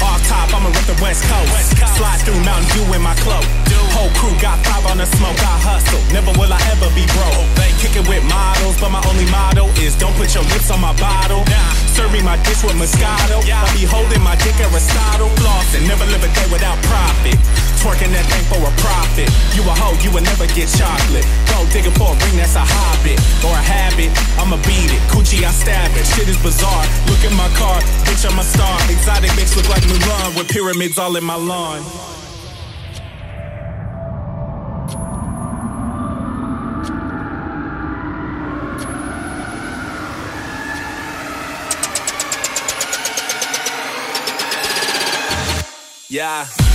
Off top, I'ma rip the West Coast. Slide through Mountain Dew in my cloak. Whole crew got smoke. I hustle, never will I ever be broke. They kick it with models, but my only motto is don't put your lips on my bottle. Serving my dish with Moscato. I be holding my dick Aristotle. Flossing, never live a day without profit. Twerking that thing for a profit. You a hoe, you will never get chocolate. Go digging for a ring, that's a hobbit. Or a habit, I'ma beat it. Coochie, I stab it. Shit is bizarre. Look at my car, bitch, I'm a star. Exotic bitch look like Mulan with pyramids all in my lawn. Yeah.